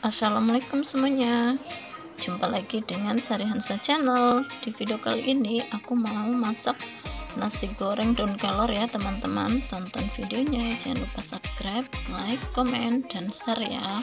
Assalamualaikum semuanya. Jumpa lagi dengan Sari Hansa Channel. Di video kali ini aku mau masak nasi goreng daun kelor ya teman-teman. Tonton videonya Jangan lupa subscribe, like, komen, dan share ya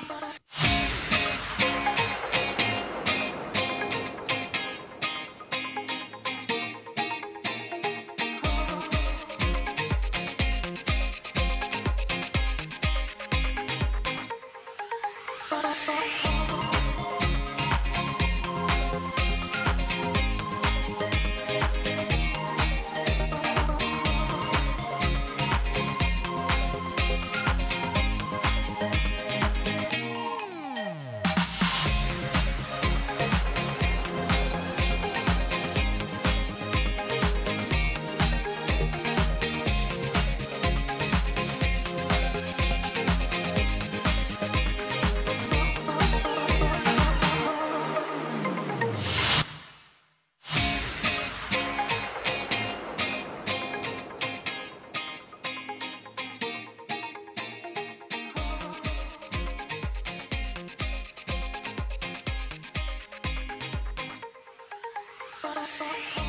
Bye.